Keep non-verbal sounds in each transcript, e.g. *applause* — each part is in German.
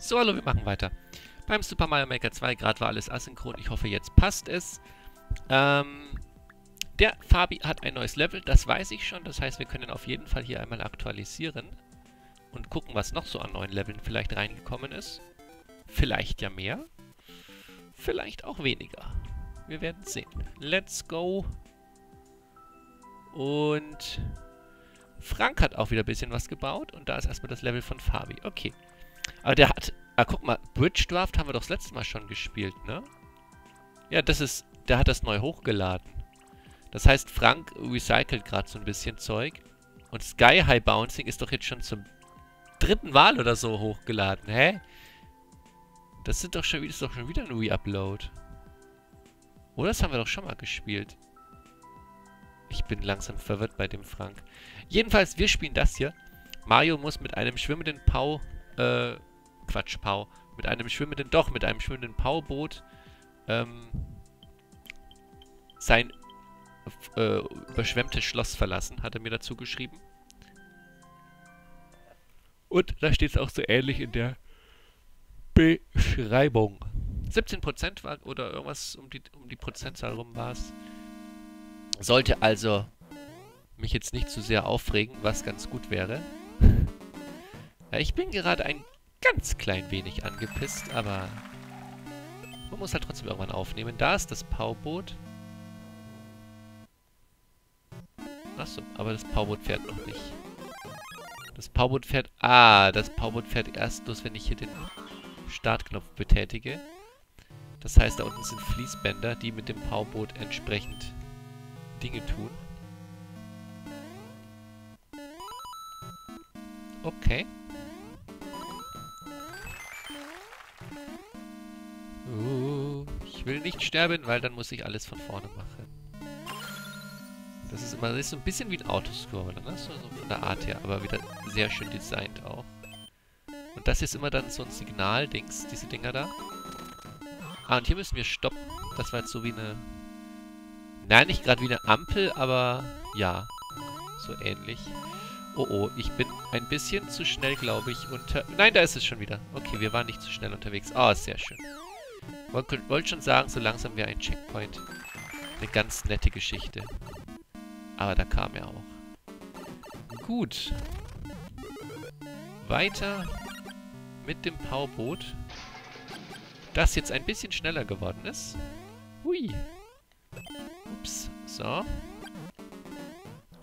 So, hallo, wir machen weiter. Beim Super Mario Maker 2, gerade war alles asynchron. Ich hoffe, jetzt passt es. Ähm, der Fabi hat ein neues Level, das weiß ich schon. Das heißt, wir können auf jeden Fall hier einmal aktualisieren. Und gucken, was noch so an neuen Leveln vielleicht reingekommen ist. Vielleicht ja mehr. Vielleicht auch weniger. Wir werden sehen. Let's go. Und Frank hat auch wieder ein bisschen was gebaut. Und da ist erstmal das Level von Fabi. Okay. Aber der hat... Ah, guck mal. Bridge Draft haben wir doch das letzte Mal schon gespielt, ne? Ja, das ist... Der hat das neu hochgeladen. Das heißt, Frank recycelt gerade so ein bisschen Zeug. Und Sky High Bouncing ist doch jetzt schon zum dritten Mal oder so hochgeladen. Hä? Das sind doch schon, ist doch schon wieder ein Re-Upload. Oder das haben wir doch schon mal gespielt. Ich bin langsam verwirrt bei dem Frank. Jedenfalls, wir spielen das hier. Mario muss mit einem schwimmenden Pau, äh, Quatsch, Pau, mit einem schwimmenden, doch, mit einem schwimmenden Pauboot, ähm, sein äh, überschwemmtes Schloss verlassen, hat er mir dazu geschrieben. Und da steht es auch so ähnlich in der Beschreibung. 17% war, oder irgendwas um die, um die Prozentzahl rum war es. Sollte also mich jetzt nicht zu sehr aufregen, was ganz gut wäre. *laughs* ich bin gerade ein ganz klein wenig angepisst, aber man muss halt trotzdem irgendwann aufnehmen. Da ist das Pauboot. Achso, aber das Pauboot fährt noch nicht. Das Pauboot fährt... Ah, das Pauboot fährt erst los, wenn ich hier den Startknopf betätige. Das heißt, da unten sind Fließbänder, die mit dem Pauboot entsprechend Dinge tun. Okay. Uh, ich will nicht sterben, weil dann muss ich alles von vorne machen. Das ist immer das ist so ein bisschen wie ein Autoscroller, ne? So, so von der Art her, aber wieder sehr schön designt auch. Und das ist immer dann so ein Signal-Dings, diese Dinger da. Ah, und hier müssen wir stoppen. Das war jetzt so wie eine... Nein, nicht gerade wie eine Ampel, aber ja, so ähnlich. Oh oh, ich bin ein bisschen zu schnell, glaube ich, unter... Nein, da ist es schon wieder. Okay, wir waren nicht zu schnell unterwegs. Ah, oh, sehr schön. Wollte wollt schon sagen, so langsam wäre ein Checkpoint. Eine ganz nette Geschichte. Aber da kam er auch. Gut. Weiter mit dem Pauboot. Das jetzt ein bisschen schneller geworden ist. Hui. Ups. So.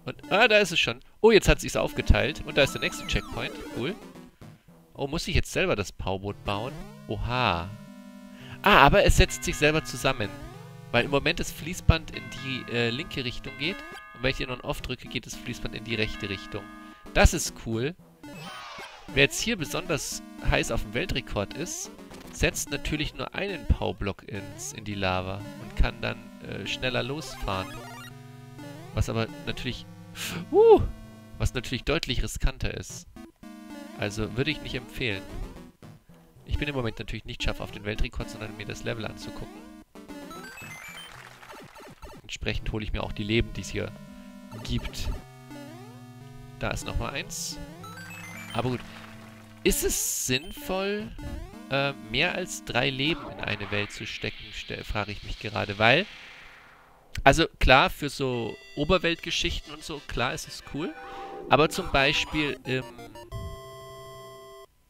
Und, ah, da ist es schon. Oh, jetzt hat sich's aufgeteilt. Und da ist der nächste Checkpoint. Cool. Oh, muss ich jetzt selber das Pauboot bauen? Oha. Ah, aber es setzt sich selber zusammen. Weil im Moment das Fließband in die äh, linke Richtung geht und wenn ich hier On-Off drücke, geht das Fließband in die rechte Richtung. Das ist cool. Wer jetzt hier besonders heiß auf dem Weltrekord ist, setzt natürlich nur einen Powerblock ins, in die Lava und kann dann äh, schneller losfahren. Was aber natürlich... Uh, was natürlich deutlich riskanter ist. Also würde ich nicht empfehlen. Ich bin im Moment natürlich nicht scharf auf den Weltrekord, sondern mir das Level anzugucken. Entsprechend hole ich mir auch die Leben, die es hier gibt. Da ist nochmal eins. Aber gut. Ist es sinnvoll, äh, mehr als drei Leben in eine Welt zu stecken, frage ich mich gerade. Weil, also klar, für so Oberweltgeschichten und so, klar ist es cool. Aber zum Beispiel im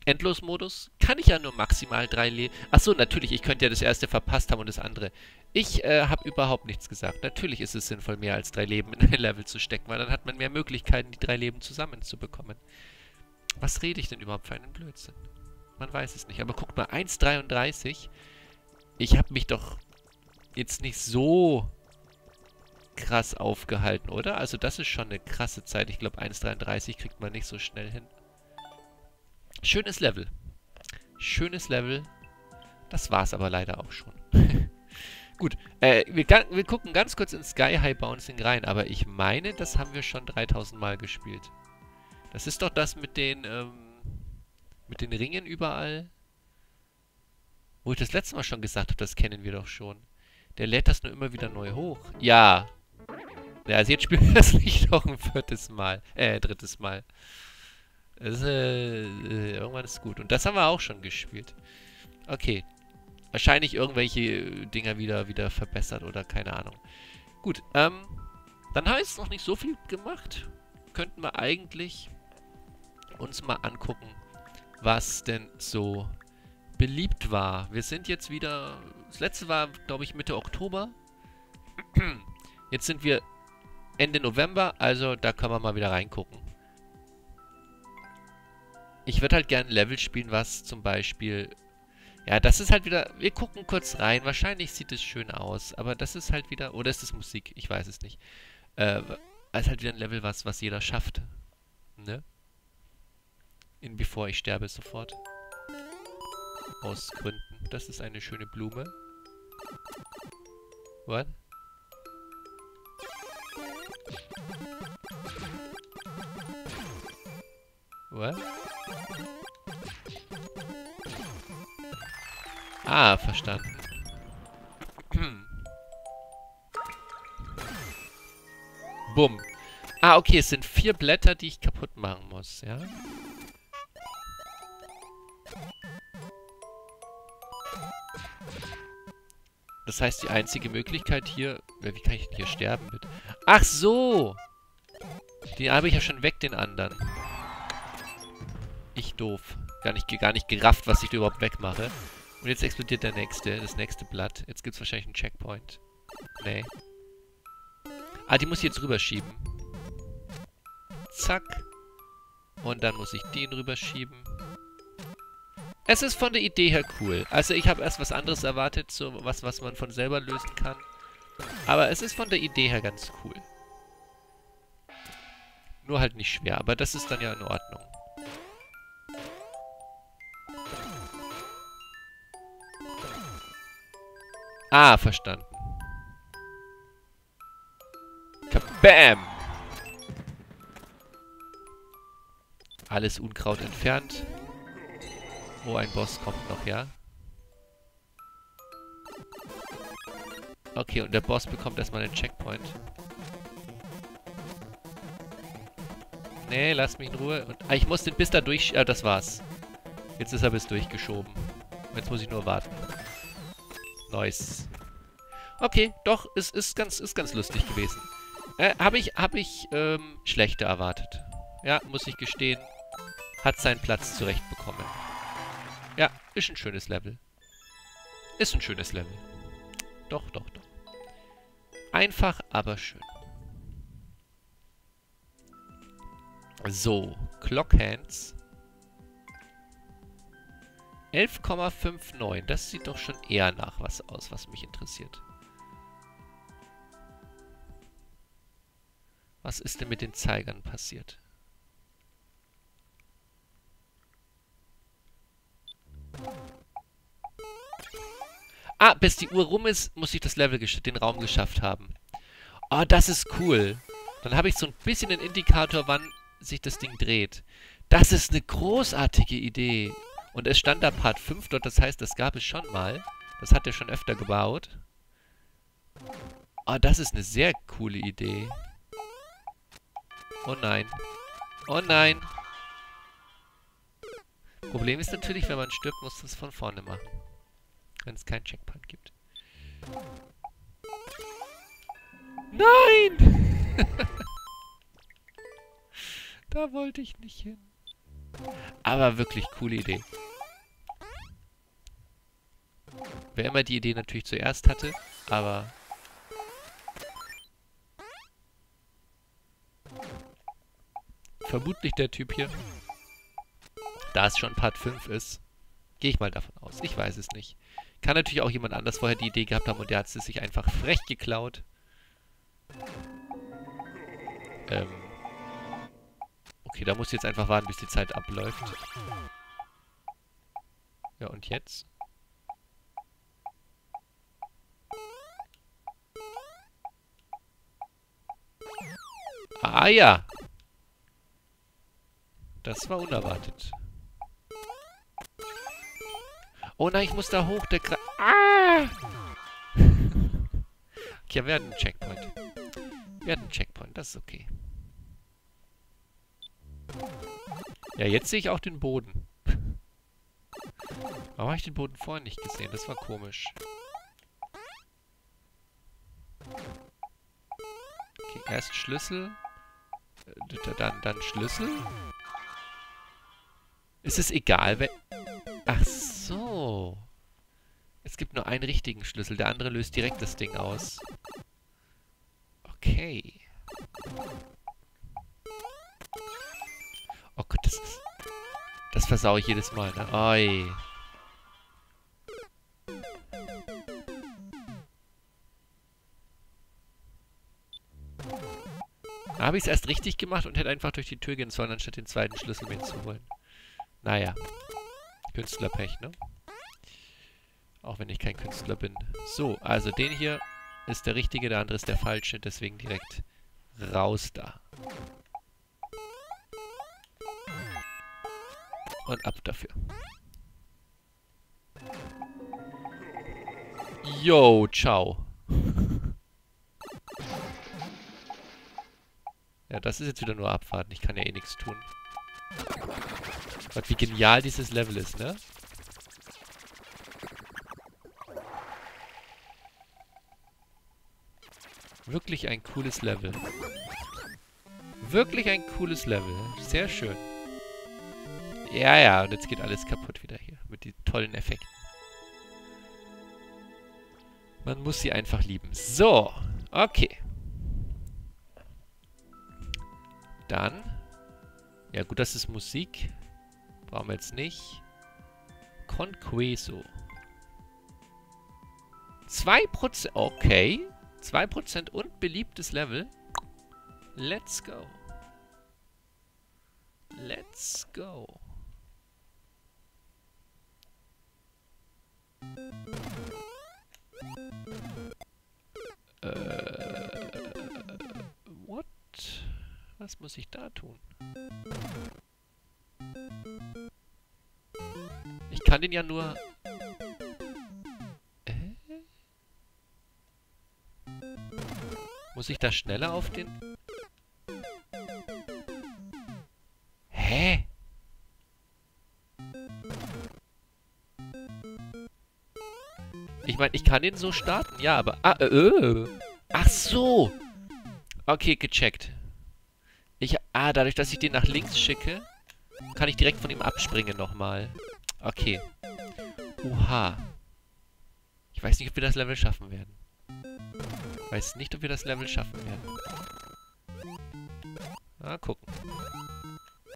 Endlosmodus kann ich ja nur maximal drei Leben. Achso, natürlich, ich könnte ja das erste verpasst haben und das andere. Ich äh, habe überhaupt nichts gesagt. Natürlich ist es sinnvoll, mehr als drei Leben in ein Level zu stecken, weil dann hat man mehr Möglichkeiten, die drei Leben zusammenzubekommen. Was rede ich denn überhaupt für einen Blödsinn? Man weiß es nicht. Aber guckt mal, 1,33. Ich habe mich doch jetzt nicht so krass aufgehalten, oder? Also das ist schon eine krasse Zeit. Ich glaube, 1,33 kriegt man nicht so schnell hin. Schönes Level. Schönes Level. Das war's aber leider auch schon. *laughs* Gut, äh, wir, wir, gucken ganz kurz in Sky High Bouncing rein, aber ich meine, das haben wir schon 3000 Mal gespielt. Das ist doch das mit den, ähm, mit den Ringen überall. Wo ich das letzte Mal schon gesagt habe, das kennen wir doch schon. Der lädt das nur immer wieder neu hoch. Ja. Ja, also jetzt spielen wir das *laughs* nicht noch ein viertes Mal. Äh, drittes Mal. Das, äh, äh, irgendwann ist gut. Und das haben wir auch schon gespielt. Okay. Wahrscheinlich irgendwelche Dinger wieder, wieder verbessert oder keine Ahnung. Gut, ähm, dann habe ich noch nicht so viel gemacht. Könnten wir eigentlich uns mal angucken, was denn so beliebt war. Wir sind jetzt wieder... Das letzte war, glaube ich, Mitte Oktober. *clears throat* Jetzt sind wir Ende November, also da können wir mal wieder reingucken. Ich würde halt gerne ein Level spielen, was zum Beispiel... Ja, das ist halt wieder... Wir gucken kurz rein. Wahrscheinlich sieht es schön aus, aber das ist halt wieder... Oder ist es Musik? Ich weiß es nicht. Äh, ist halt wieder ein Level, was, was jeder schafft. Ne? In Bevor ich sterbe sofort. Aus Gründen. Das ist eine schöne Blume. What? What? Ah, verstanden. Bumm. Ah, okay, es sind vier Blätter, die ich kaputt machen muss, ja? Das heißt, die einzige Möglichkeit hier... Wie kann ich denn hier sterben mit? Ach so! Den habe ich ja schon weg, den anderen. Ich doof. Gar nicht, gar nicht gerafft, was ich da überhaupt wegmache. Und jetzt explodiert der nächste, das nächste Blatt. Jetzt gibt es wahrscheinlich einen Checkpoint. Nee. Ah, die muss ich jetzt rüberschieben. Zack. Und dann muss ich den rüberschieben. Es ist von der Idee her cool. Also ich habe erst was anderes erwartet, so was, was man von selber lösen kann. Aber es ist von der Idee her ganz cool. Nur halt nicht schwer, aber das ist dann ja in Ordnung. Ah, verstanden. Bam! Alles Unkraut entfernt. Oh, ein Boss kommt noch, ja? Okay, und der Boss bekommt erstmal einen Checkpoint. Nee, lass mich in Ruhe. Und, ah, ich muss den bis da durch... Ah, das war's. Jetzt ist er bis durchgeschoben. Jetzt muss ich nur warten. Nice. Okay, doch, es ist ganz, ist ganz lustig gewesen. Äh, habe ich, hab ich, ähm, schlechter erwartet. Ja, muss ich gestehen. Hat seinen Platz zurechtbekommen. Ja, ist ein schönes Level. Ist ein schönes Level. Doch, doch, doch. Einfach, aber schön. So, Clockhands. 11,59. Das sieht doch schon eher nach was aus, was mich interessiert. Was ist denn mit den Zeigern passiert? Ah, bis die Uhr rum ist, muss ich das Level, den Raum geschafft haben. Oh, das ist cool. Dann habe ich so ein bisschen den Indikator, wann sich das Ding dreht. Das ist eine großartige Idee. Und es stand da Part 5 dort, das heißt, das gab es schon mal. Das hat er schon öfter gebaut. Oh, das ist eine sehr coole Idee. Oh nein. Oh nein. Problem ist natürlich, wenn man stirbt, muss das von vorne machen. Wenn es keinen Checkpoint gibt. Nein! *laughs* da wollte ich nicht hin. Aber wirklich coole Idee. Wer immer die Idee natürlich zuerst hatte, aber... Vermutlich der Typ hier. Da es schon Part 5 ist, gehe ich mal davon aus. Ich weiß es nicht. Kann natürlich auch jemand anders vorher die Idee gehabt haben und der hat es sich einfach frech geklaut. Ähm... Okay, da muss ich jetzt einfach warten, bis die Zeit abläuft. Ja, und jetzt? Ah ja. Das war unerwartet. Oh nein, ich muss da hoch. Der Kra Ah! *laughs* okay, wir hatten einen Checkpoint. Wir hatten einen Checkpoint, das ist okay. Ja, jetzt sehe ich auch den Boden. *laughs* Warum habe ich den Boden vorher nicht gesehen? Das war komisch. Okay, erst Schlüssel. Dann, dann Schlüssel. Ist es egal, wenn... Ach so. Es gibt nur einen richtigen Schlüssel. Der andere löst direkt das Ding aus. Okay. Oh Gott, das ist... Das versau ich jedes Mal, ne? Oi. Habe ich es erst richtig gemacht und hätte einfach durch die Tür gehen sollen, anstatt den zweiten Schlüssel mir. Naja. Künstlerpech, ne? Auch wenn ich kein Künstler bin. So, also den hier ist der richtige, der andere ist der falsche. Deswegen direkt raus da. Und ab dafür. Yo, ciao. *laughs* Ja, das ist jetzt wieder nur Abwarten. Ich kann ja eh nichts tun. Gott, wie genial dieses Level ist, ne? Wirklich ein cooles Level. Wirklich ein cooles Level. Sehr schön. Ja, ja, und jetzt geht alles kaputt wieder hier. Mit den tollen Effekten. Man muss sie einfach lieben. So, okay. Dann. Ja gut, das ist Musik. Brauchen wir jetzt nicht. Conqueso. 2%. Okay. 2% und beliebtes Level. Let's go. Let's go. Was muss ich da tun? Ich kann den ja nur... Äh? Muss ich da schneller auf den... Hä? Ich meine, ich kann den so starten, ja, aber... Ah, äh, äh. Ach so! Okay, gecheckt. Ich, ah, dadurch, dass ich den nach links schicke, kann ich direkt von ihm abspringen nochmal. Okay. Oha. Ich weiß nicht, ob wir das Level schaffen werden. Ich weiß nicht, ob wir das Level schaffen werden. Mal gucken.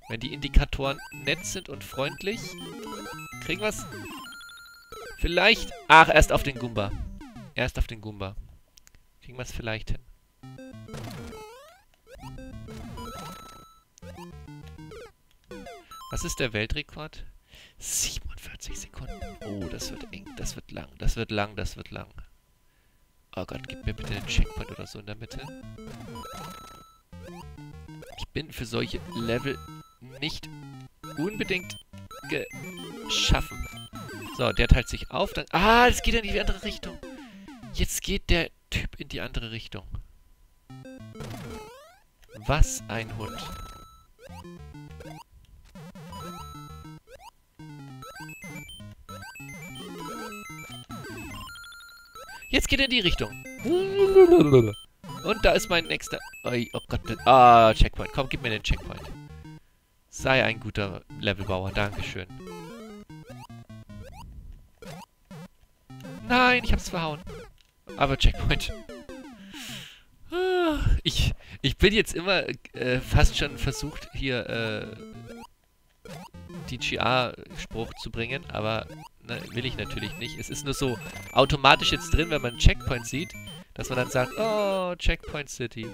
Wenn die Indikatoren nett sind und freundlich, kriegen wir es vielleicht... Ach, erst auf den Goomba. Erst auf den Goomba. Kriegen wir es vielleicht hin. Was ist der Weltrekord? 47 Sekunden. Oh, das wird eng. Das wird lang. Das wird lang. Das wird lang. Oh Gott, gib mir bitte einen Checkpoint oder so in der Mitte. Ich bin für solche Level nicht unbedingt geschaffen. So, der teilt sich auf. Dann ah, es geht in die andere Richtung. Jetzt geht der Typ in die andere Richtung. Was ein Hund. Jetzt geht er in die Richtung. Und da ist mein nächster... Oh Gott. Ah, Checkpoint. Komm, gib mir den Checkpoint. Sei ein guter Levelbauer. Dankeschön. Nein, ich hab's verhauen. Aber Checkpoint. Ich, ich bin jetzt immer äh, fast schon versucht, hier äh, DGA-Spruch zu bringen, aber ne, will ich natürlich nicht. Es ist nur so automatisch jetzt drin, wenn man Checkpoint sieht, dass man dann sagt, oh, Checkpoint City.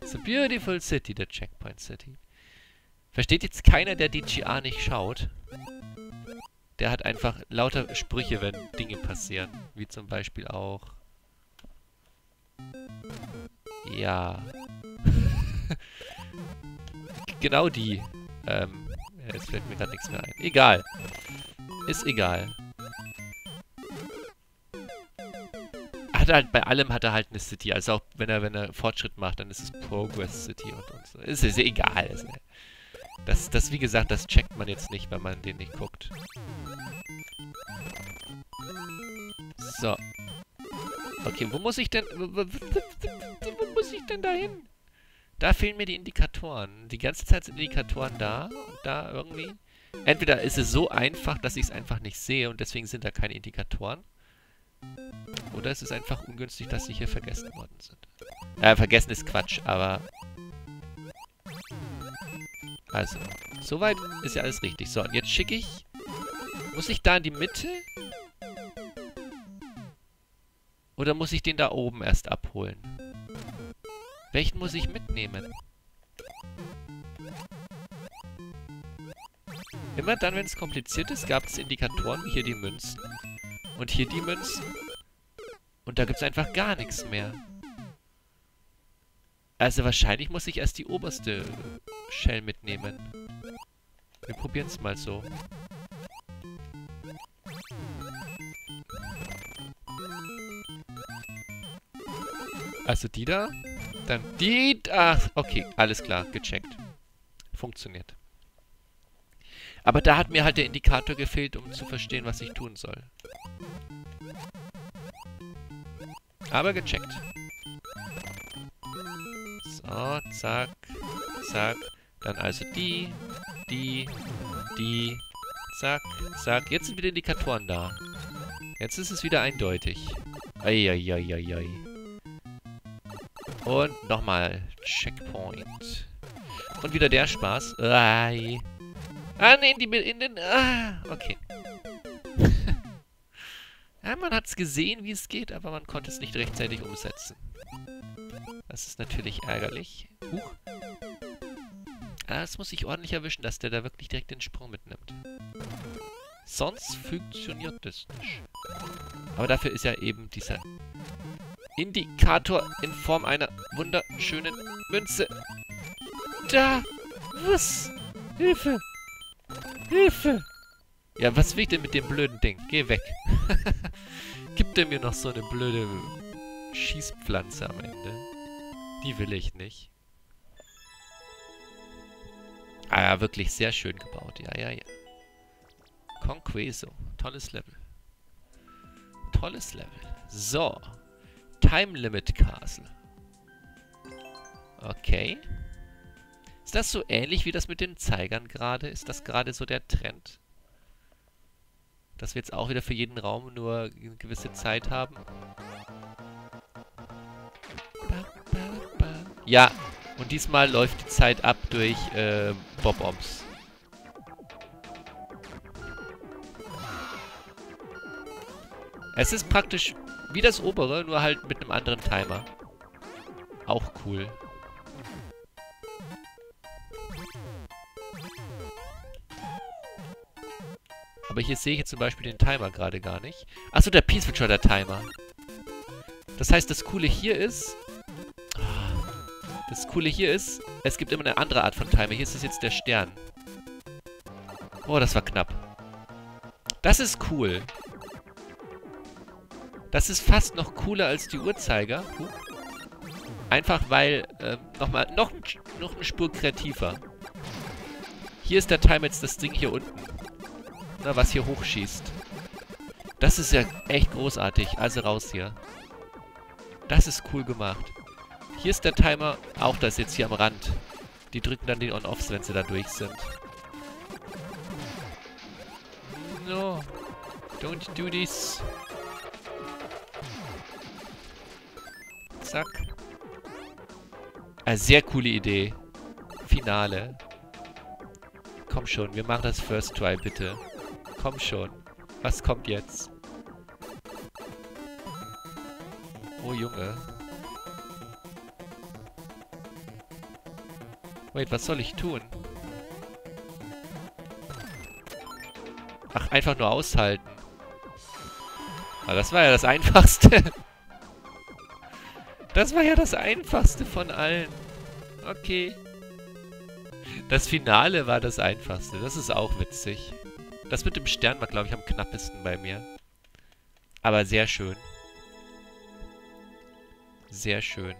It's a beautiful city, the Checkpoint City. Versteht jetzt keiner, der DGA nicht schaut? Der hat einfach lauter Sprüche, wenn Dinge passieren. Wie zum Beispiel auch... Ja. *laughs* genau die. Ähm, jetzt fällt mir gerade nichts mehr ein. Egal. Ist egal. Hat halt, bei allem hat er halt eine City. Also auch wenn er, wenn er Fortschritt macht, dann ist es Progress City und, und so. Ist, ist egal. Ist, Das, das, wie gesagt, das checkt man jetzt nicht, wenn man den nicht guckt. So. Okay, wo muss ich denn... Wo muss ich denn da hin? Da fehlen mir die Indikatoren. Die ganze Zeit sind Indikatoren da und da irgendwie. Entweder ist es so einfach, dass ich es einfach nicht sehe und deswegen sind da keine Indikatoren. Oder es ist einfach ungünstig, dass sie hier vergessen worden sind. Äh, vergessen ist Quatsch, aber... Also, soweit ist ja alles richtig. So, und jetzt schicke ich... Muss ich da in die Mitte? Oder muss ich den da oben erst abholen? Welchen muss ich mitnehmen? Immer dann, wenn es kompliziert ist, gab es Indikatoren wie hier die Münzen. Und hier die Münzen. Und da gibt es einfach gar nichts mehr. Also wahrscheinlich muss ich erst die oberste Shell mitnehmen. Wir probieren es mal so. Also die da. Dann die... Ach, okay. Alles klar. Gecheckt. Funktioniert. Aber da hat mir halt der Indikator gefehlt, um zu verstehen, was ich tun soll. Aber gecheckt. So, zack, zack. Dann also die, die, die, zack, zack. Jetzt sind wieder Indikatoren da. Jetzt ist es wieder eindeutig. Eieieiei. Und nochmal Checkpoint. Und wieder der Spaß. Ai. Ah, nee, in, die, in den... Ah, okay. *laughs* ja, man hat es gesehen, wie es geht, aber man konnte es nicht rechtzeitig umsetzen. Das ist natürlich ärgerlich. Huch. Ah, das muss ich ordentlich erwischen, dass der da wirklich direkt den Sprung mitnimmt. Sonst funktioniert das nicht. Aber dafür ist ja eben dieser Indikator in Form einer wunderschönen Münze. Da! Was? Hilfe! Hilfe! Ja, was will ich denn mit dem blöden Ding? Geh weg. *laughs* Gibt er mir noch so eine blöde Schießpflanze am Ende? Die will ich nicht. Ah ja, wirklich sehr schön gebaut. Ja, ja, ja. Conqueso. Tolles Level. Tolles Level. So. Time Limit Castle. Okay. Ist das so ähnlich wie das mit den Zeigern gerade? Ist das gerade so der Trend? Dass wir jetzt auch wieder für jeden Raum nur eine gewisse Zeit haben? Ja, und diesmal läuft die Zeit ab durch äh, Bob-Oms. Es ist praktisch wie das obere, nur halt mit einem anderen Timer. Auch cool. Aber hier sehe ich jetzt zum Beispiel den Timer gerade gar nicht. Achso, der Peaceful der Timer. Das heißt, das Coole hier ist... Das Coole hier ist, es gibt immer eine andere Art von Timer. Hier ist es jetzt der Stern. Oh, das war knapp. Das ist cool. Das ist fast noch cooler als die Uhrzeiger. Einfach weil, äh, nochmal, noch, noch eine Spur kreativer. Hier ist der Timer jetzt das Ding hier unten. Na, was hier hochschießt. Das ist ja echt großartig. Also raus hier. Das ist cool gemacht. Hier ist der Timer. Auch das jetzt hier am Rand. Die drücken dann den On-Offs, wenn sie da durch sind. No. Don't do this. Zack. Eine sehr coole Idee. Finale. Komm schon, wir machen das First Try, bitte. Komm schon. Was kommt jetzt? Oh, Junge. Wait, was soll ich tun? Ach, einfach nur aushalten. Aber das war ja das Einfachste. *laughs* Das war ja das Einfachste von allen. Okay. Das Finale war das Einfachste. Das ist auch witzig. Das mit dem Stern war, glaube ich, am knappesten bei mir. Aber sehr schön. Sehr schön.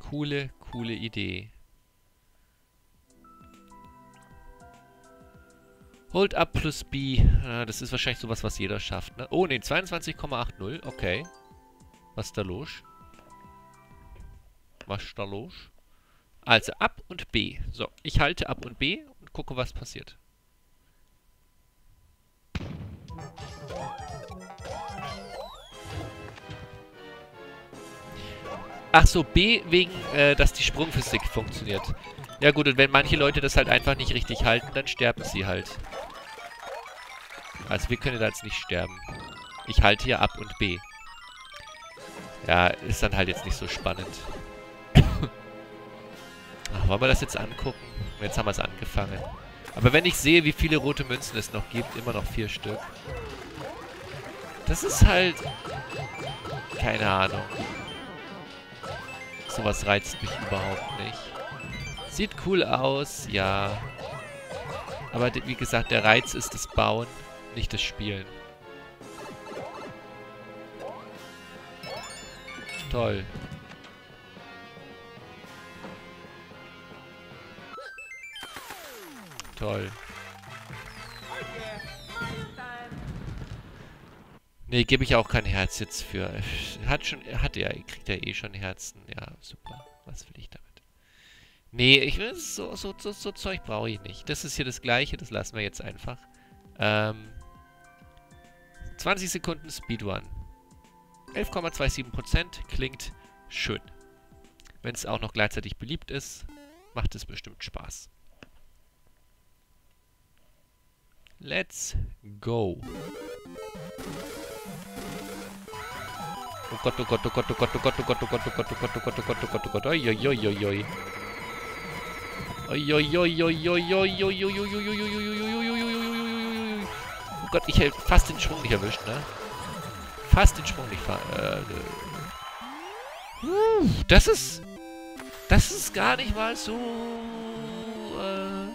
Coole, coole Idee. Hold up plus B. Ah, das ist wahrscheinlich sowas, was jeder schafft, ne? Oh, ne, 22,80. Okay. Was ist da los? Was ist da los? Also, ab und B. So, ich halte ab und B und gucke, was passiert. Ach so, B wegen, äh, dass die Sprungphysik funktioniert. Ja gut, und wenn manche Leute das halt einfach nicht richtig halten, dann sterben sie halt. Also wir können da jetzt nicht sterben. Ich halte hier ab und B. Ja, ist dann halt jetzt nicht so spannend. *coughs* Ach, wollen wir das jetzt angucken? Jetzt haben wir es angefangen. Aber wenn ich sehe, wie viele rote Münzen es noch gibt, immer noch vier Stück. Das ist halt... Keine Ahnung. Sowas reizt mich überhaupt nicht. Sieht cool aus, ja. Aber wie gesagt, der Reiz ist das Bauen, nicht das Spielen. Toll. Toll. Nee, gebe ich auch kein Herz jetzt für. Hat schon, hat er, kriegt er eh schon Herzen. Ja, super. Was will ich damit? Nee, ich will so, so, so, so Zeug brauche ich nicht. Das ist hier das gleiche, das lassen wir jetzt einfach. Ähm, 20 Sekunden Speedrun. 11,27% klingt schön. Wenn es auch noch gleichzeitig beliebt ist, macht es bestimmt Spaß. Let's go. Oh Gott, oh Gott, oh Gott, oh Gott, oh Gott, oh Gott, oh Gott, oh Gott, oh Gott, oh Gott, oh Gott, oh Gott, oh Gott, oi, oi, oi, oi, oi, Oh Gott, ich hätte fast den Sprung nicht erwischt, ne? Fast den Sprung nicht. Äh, uh, das ist... Das ist gar nicht mal so... Äh,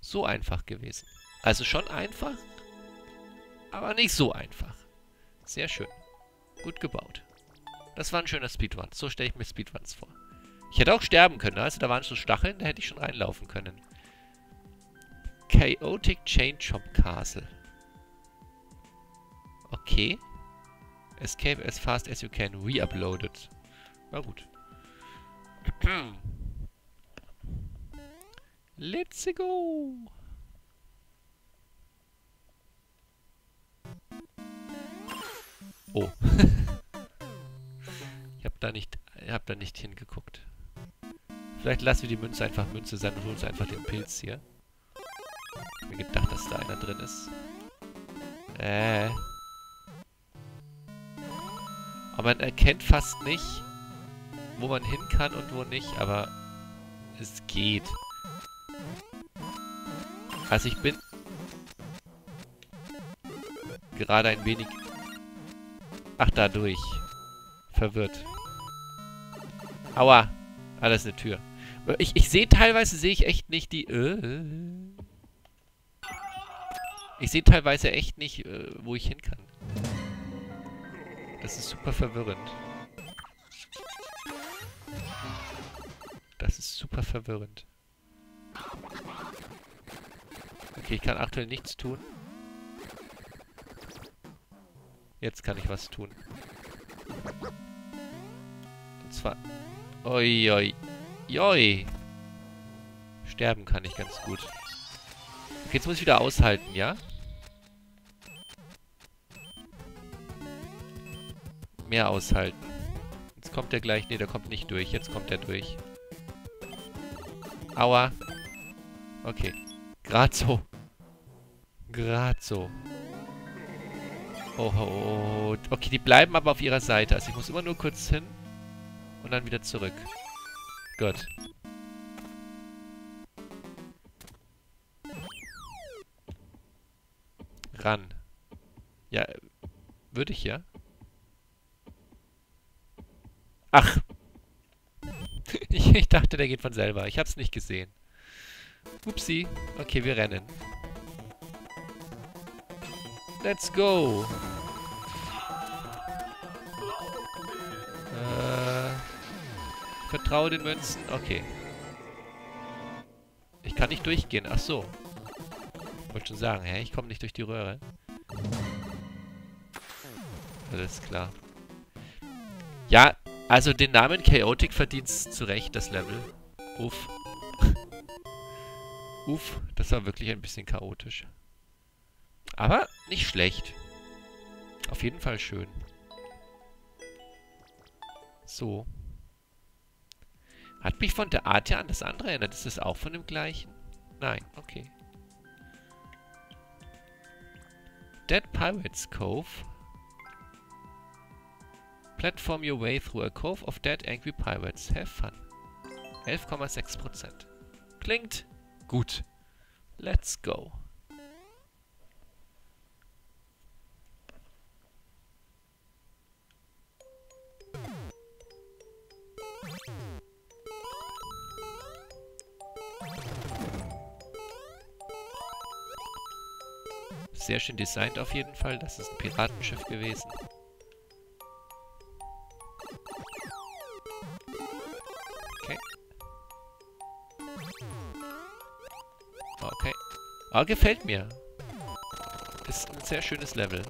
so einfach gewesen. Also schon einfach, aber nicht so einfach. Sehr schön. Gut gebaut. Das war ein schöner Speedrun. So stelle ich mir Speedruns vor. Ich hätte auch sterben können. Also da waren so Stacheln, da hätte ich schon reinlaufen können. Chaotic Chain Chomp Castle. Okay. Escape as fast as you can. Re-uploaded. Na gut. *clears throat* Let's go. Oh. *laughs* ich hab da nicht, hab da nicht hingeguckt. Vielleicht lassen wir die Münze einfach Münze sein und holen uns einfach den Pilz hier. Ich hab mir gedacht, dass da einer drin ist. Äh. Aber man erkennt fast nicht, wo man hin kann und wo nicht, aber es geht. Also ich bin gerade ein wenig Ach, dadurch. Verwirrt. Aua. Ah, das ist eine Tür. Ich, ich sehe teilweise, sehe ich echt nicht die... Äh, ich sehe teilweise echt nicht, äh, wo ich hin kann. Das ist super verwirrend. Das ist super verwirrend. Okay, ich kann aktuell nichts tun. Jetzt kann ich was tun. Und zwar... Oi, oi, oi. Sterben kann ich ganz gut. Okay, jetzt muss ich wieder aushalten, ja? Mehr aushalten. Jetzt kommt er gleich... Ne, der kommt nicht durch. Jetzt kommt er durch. Aua. Okay. Gerade so. Gerade so. Oh, oh, oh. Okay, die bleiben aber auf ihrer Seite. Also ich muss immer nur kurz hin und dann wieder zurück. Gut. Ran. Ja, würde ich ja. Ach. ich, *laughs* ich dachte, der geht von selber. Ich hab's nicht gesehen. Upsi. Okay, wir rennen. Let's go. Äh, vertraue den Münzen. Okay. Ich kann nicht durchgehen. Ach so. Wollte schon sagen, hä? Ich komme nicht durch die Röhre. Alles klar. Ja, also den Namen Chaotic verdient zu Recht, das Level. Uff. *laughs* Uff, das war wirklich ein bisschen chaotisch. Aber nicht schlecht. Auf jeden Fall schön. So. Hat mich von der Art ja an das andere erinnert. Ist das auch von dem gleichen? Nein, okay. Dead Pirates Cove. Platform your way through a cove of dead angry pirates. Have fun. 11,6%. Klingt gut. Let's go. Sehr schön designt auf jeden Fall. Das ist ein Piratenschiff gewesen. Okay. Okay. Aber gefällt mir. Ist ein sehr schönes Level.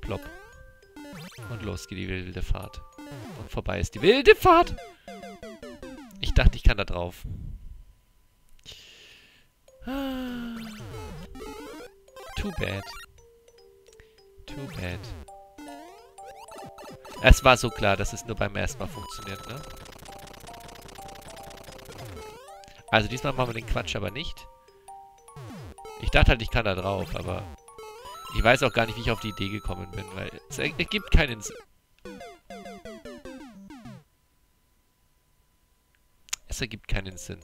Plopp. Und los geht die wilde Fahrt. Und vorbei ist die wilde Fahrt! Ich dachte, ich kann da drauf. Too bad. Too bad. Es war so klar, dass es nur beim ersten Mal funktioniert, ne? Also diesmal machen wir den Quatsch aber nicht. Ich dachte halt, ich kann da drauf, aber... Ich weiß auch gar nicht, wie ich auf die Idee gekommen bin, weil es ergibt keinen Sinn. Es ergibt keinen Sinn.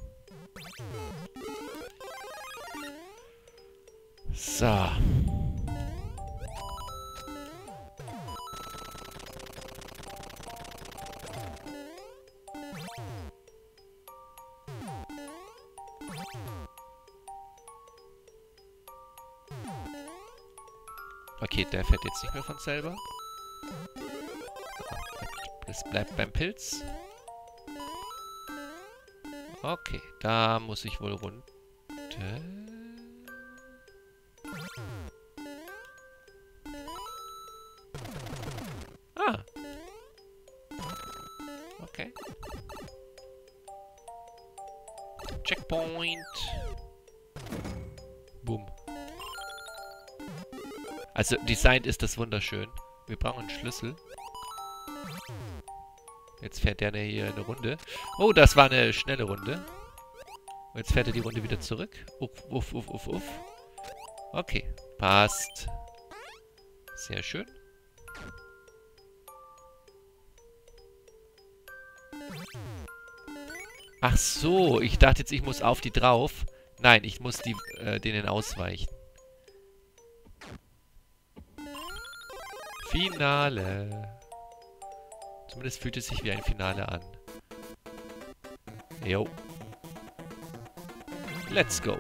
So. Okay, der fährt jetzt nicht mehr von selber. Es bleibt beim Pilz. Okay, da muss ich wohl runter. Checkpoint. Boom. Also, designt ist das wunderschön. Wir brauchen einen Schlüssel. Jetzt fährt der hier eine Runde. Oh, das war eine schnelle Runde. Und jetzt fährt er die Runde wieder zurück. Uff, uff, uff, uff, uff. Okay, passt. Sehr schön. Ach so, ich dachte jetzt, ich muss auf die drauf. Nein, ich muss die, äh, denen ausweichen. Finale. Zumindest fühlt es sich wie ein Finale an. Jo. Let's go.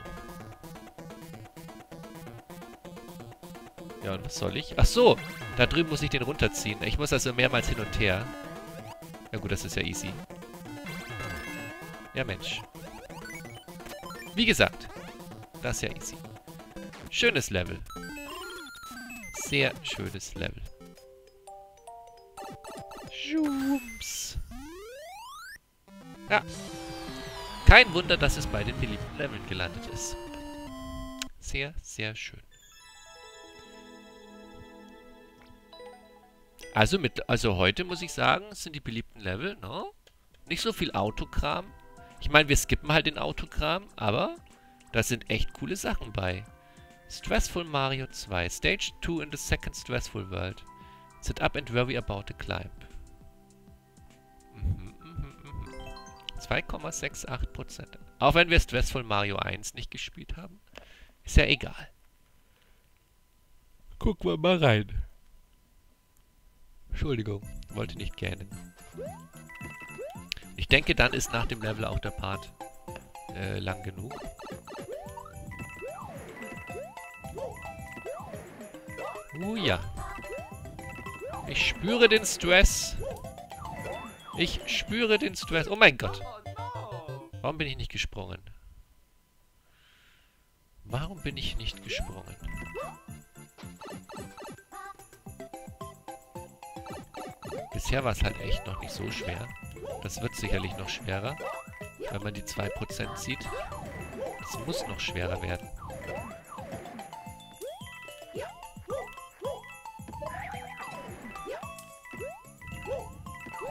Ja, und was soll ich? Ach so, da drüben muss ich den runterziehen. Ich muss also mehrmals hin und her. Ja gut, das ist ja easy. Ja, Mensch. Wie gesagt, das ist ja easy. Schönes Level. Sehr schönes Level. Schubs. Ja. Kein Wunder, dass es bei den beliebten Leveln gelandet ist. Sehr, sehr schön. Also mit, also heute muss ich sagen, sind die beliebten Level, ne? Nicht so viel Autokram, ich meine, wir skippen halt den Autogramm, aber da sind echt coole Sachen bei. Stressful Mario 2. Stage 2 in the second stressful world. Sit up and worry about the climb. 2,68%. Mhm, Auch wenn wir Stressful Mario 1 nicht gespielt haben. Ist ja egal. Gucken wir mal rein. Entschuldigung, wollte nicht gähnen. Ich denke, dann ist nach dem Level auch der Part äh, lang genug. Uh ja. Ich spüre den Stress. Ich spüre den Stress. Oh mein Gott. Warum bin ich nicht gesprungen? Warum bin ich nicht gesprungen? Bisher war es halt echt noch nicht so schwer. Das wird sicherlich noch schwerer, wenn man die 2% sieht. Es muss noch schwerer werden.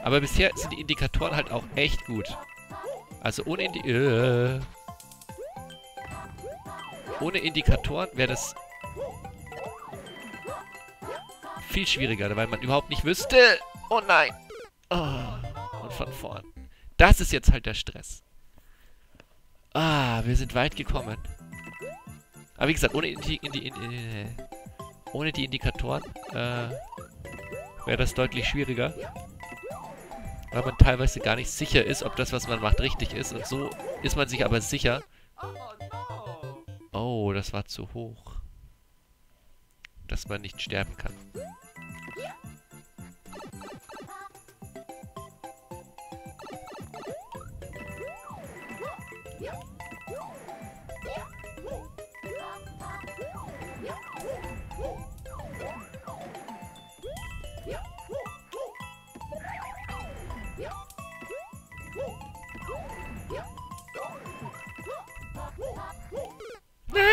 Aber bisher sind die Indikatoren halt auch echt gut. Also ohne Indi äh, ohne Indikatoren wäre das viel schwieriger, weil man überhaupt nicht wüsste... Oh nein! Oh, vorn. Das ist jetzt halt der Stress. Ah, wir sind weit gekommen. Aber wie gesagt, ohne, Indi Indi Indi ohne die Indikatoren äh, wäre das deutlich schwieriger. Weil man teilweise gar nicht sicher ist, ob das, was man macht, richtig ist. Und so ist man sich aber sicher. Oh, das war zu hoch. Dass man nicht sterben kann.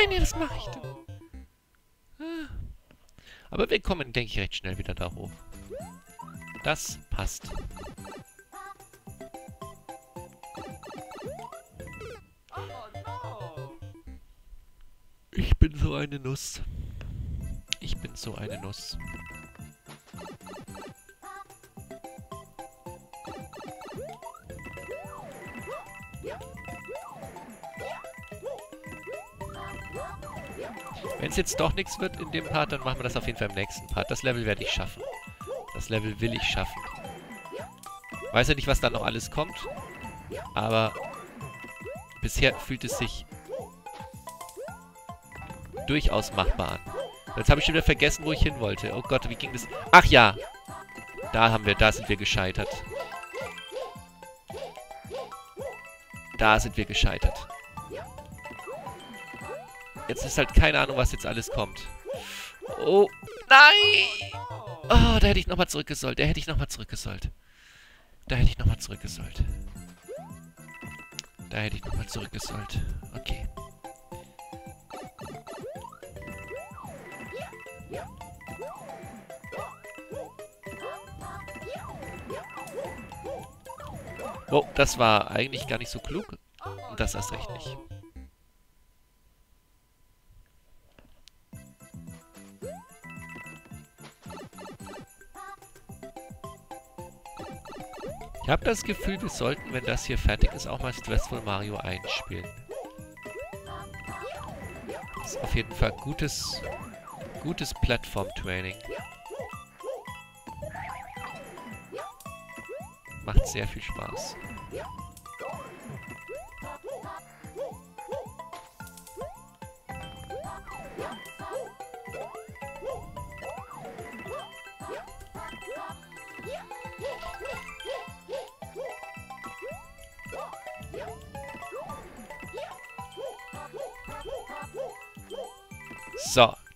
Nein, was mache ich denn? Ah. Aber wir kommen, denke ich, recht schnell wieder da hoch. Das passt. Ich bin so eine Nuss. Ich bin so eine Nuss. Wenn es jetzt doch nichts wird in dem Part, dann machen wir das auf jeden Fall im nächsten Part. Das Level werde ich schaffen. Das Level will ich schaffen. Weiß ja nicht, was da noch alles kommt. Aber bisher fühlt es sich durchaus machbar an. Jetzt habe ich schon wieder vergessen, wo ich hin wollte. Oh Gott, wie ging das? Ach ja! Da haben wir, da sind wir gescheitert. Da sind wir gescheitert. Jetzt ist halt keine Ahnung, was jetzt alles kommt. Oh, nein! Oh, da hätte ich nochmal zurückgesollt. Da hätte ich nochmal zurückgesollt. Da hätte ich nochmal zurückgesollt. Da hätte ich nochmal zurückgesollt. Okay. Oh, das war eigentlich gar nicht so klug. Und das erst recht nicht. Ich habe das Gefühl, wir sollten, wenn das hier fertig ist, auch mal Stressful Mario einspielen. Das ist auf jeden Fall gutes, gutes Plattform-Training. Macht sehr viel Spaß. So,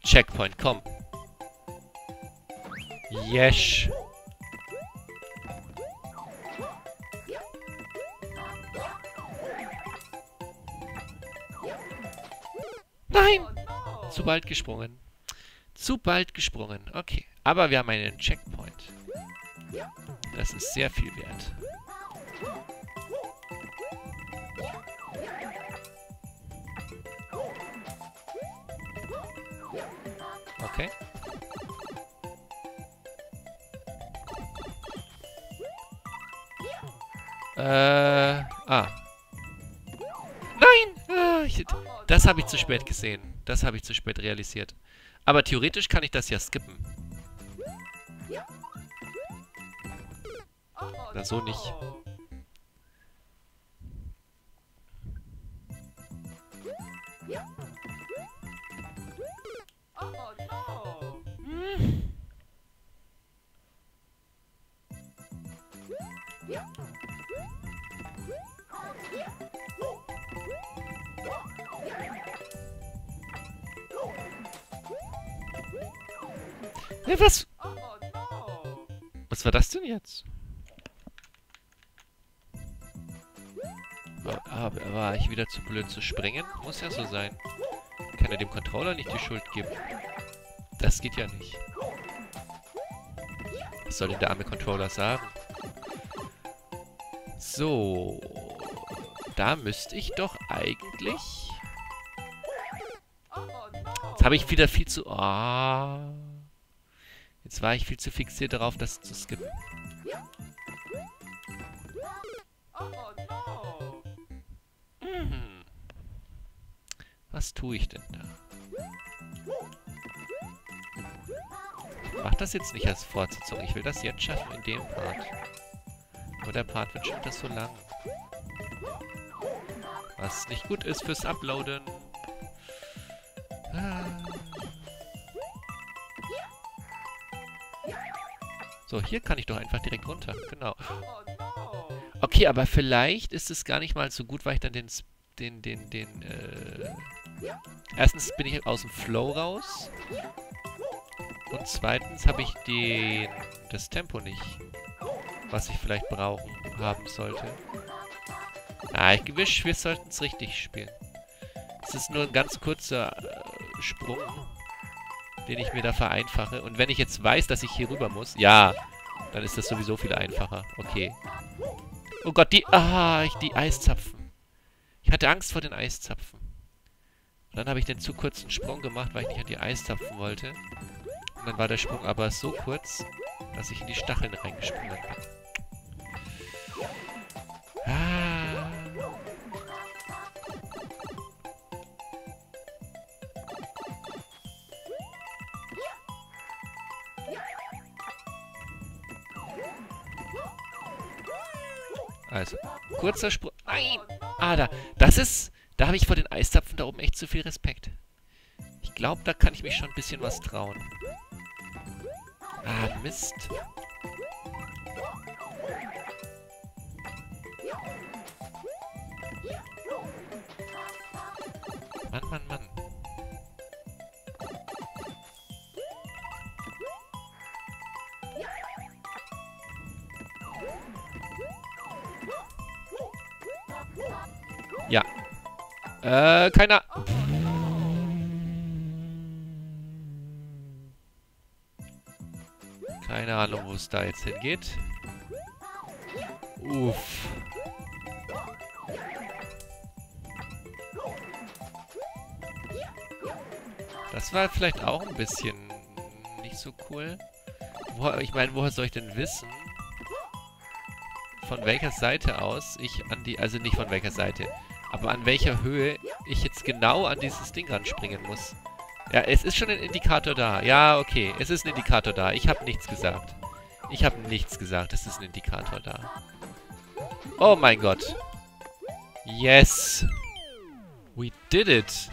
Checkpoint, komm. Yes. Nein! Zu bald gesprungen. Zu bald gesprungen. Okay. Aber wir haben einen Checkpoint. Das ist sehr viel wert. Äh, ah. Nein! Ah, das habe ich zu spät gesehen. Das habe ich zu spät realisiert. Aber theoretisch kann ich das ja skippen. Na, so nicht. Ja, was? Was war das denn jetzt? Aber war ich wieder zu blöd zu springen? Muss ja so sein. Kann er dem Controller nicht die Schuld geben? Das geht ja nicht. Was soll denn der arme Controller sagen? So. Da müsste ich doch eigentlich... Jetzt habe ich wieder viel zu... Oh. Jetzt war ich viel zu fixiert darauf, das zu skippen. Hm. Was tue ich denn da? Mach das jetzt nicht als Fortsetzung. Ich will das jetzt schaffen in dem Part. Aber der Part wird schon wieder so lang. Was nicht gut ist fürs Uploaden. So, hier kann ich doch einfach direkt runter. Genau. Okay, aber vielleicht ist es gar nicht mal so gut, weil ich dann den... den, den, den, äh... Erstens bin ich aus dem Flow raus. Und zweitens habe ich den... das Tempo nicht. Was ich vielleicht brauchen haben sollte. Ah, ich gewiss, wir sollten es richtig spielen. Es ist nur ein ganz kurzer äh, Sprung den ich mir da vereinfache. Und wenn ich jetzt weiß, dass ich hier rüber muss, ja, dann ist das sowieso viel einfacher. Okay. Oh Gott, die, ah, ich, die Eiszapfen. Ich hatte Angst vor den Eiszapfen. Und dann habe ich den zu kurzen Sprung gemacht, weil ich nicht an die Eiszapfen wollte. Und dann war der Sprung aber so kurz, dass ich in die Stacheln reingesprungen bin. Kurzer Sprung. Nein! Ah, da. Das ist... Da habe ich vor den Eiszapfen da oben echt zu viel Respekt. Ich glaube, da kann ich mich schon ein bisschen was trauen. Ah, Mist. Mann, Mann, Mann. Äh, keiner... Keine Ahnung, wo es da jetzt hingeht. Uff. Das war vielleicht auch ein bisschen nicht so cool. Woher, ich meine, woher soll ich denn wissen, von welcher Seite aus ich an die... Also nicht von welcher Seite, aber an welcher Höhe ich jetzt genau an dieses Ding ranspringen muss. Ja, es ist schon ein Indikator da. Ja, okay. Es ist ein Indikator da. Ich habe nichts gesagt. Ich habe nichts gesagt. Es ist ein Indikator da. Oh mein Gott. Yes. We did it.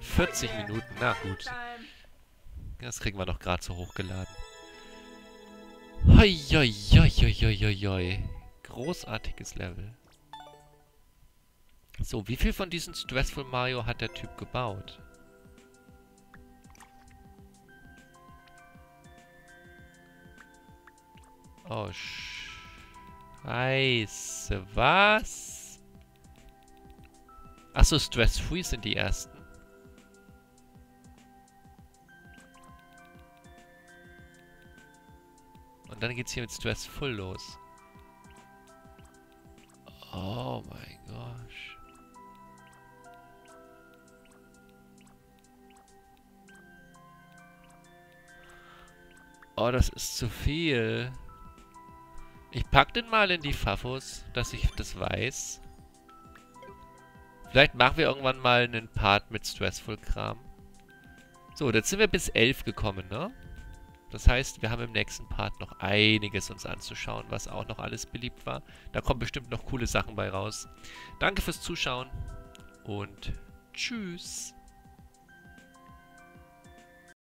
40 Minuten. Na gut. Das kriegen wir doch gerade so hochgeladen. Hoi, hoi, hoi, hoi, hoi, hoi. Großartiges Level. So, wie viel von diesen Stressful Mario hat der Typ gebaut? Oh, scheiße. Was? Achso, Stress-Free sind die ersten. Und dann geht's hier mit Stressful los. Oh mein Gott. Oh, das ist zu viel. Ich pack den mal in die Fafos, dass ich das weiß. Vielleicht machen wir irgendwann mal einen Part mit Stressful-Kram. So, jetzt sind wir bis 11 gekommen, ne? Das heißt, wir haben im nächsten Part noch einiges uns anzuschauen, was auch noch alles beliebt war. Da kommen bestimmt noch coole Sachen bei raus. Danke fürs Zuschauen und tschüss.